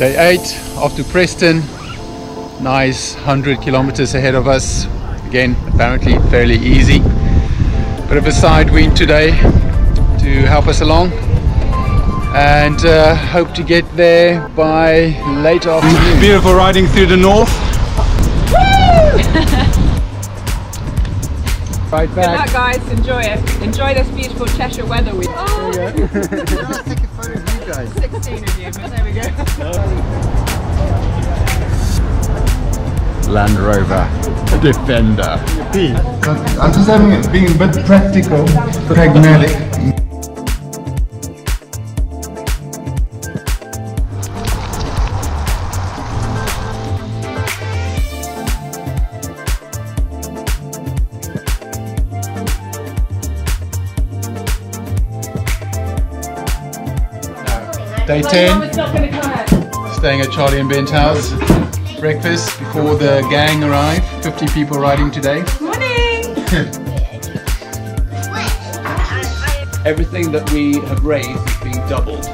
Day 8 off to Preston. Nice 100 kilometers ahead of us. Again, apparently fairly easy. Bit of a side wind today to help us along. And uh, hope to get there by late afternoon. Beautiful riding through the north. Right Good luck, guys. Enjoy it. Enjoy this beautiful Cheshire weather. We oh, 16 of you, but there we go. Land Rover Defender. I'm just having it being a bit practical, pragmatic. Day 10, staying at Charlie and Ben's house. Breakfast before the gang arrive. 50 people riding today. Morning! Everything that we have raised is being doubled.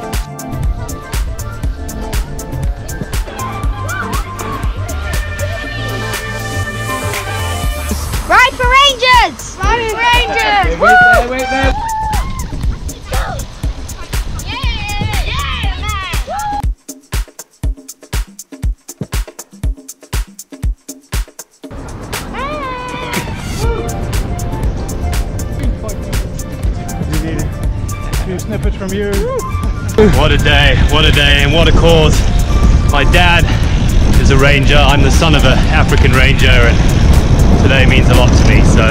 Few snippets from you. What a day, what a day, and what a cause. My dad is a ranger, I'm the son of an African ranger, and today means a lot to me, so